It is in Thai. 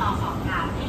ต่อสอบถามให้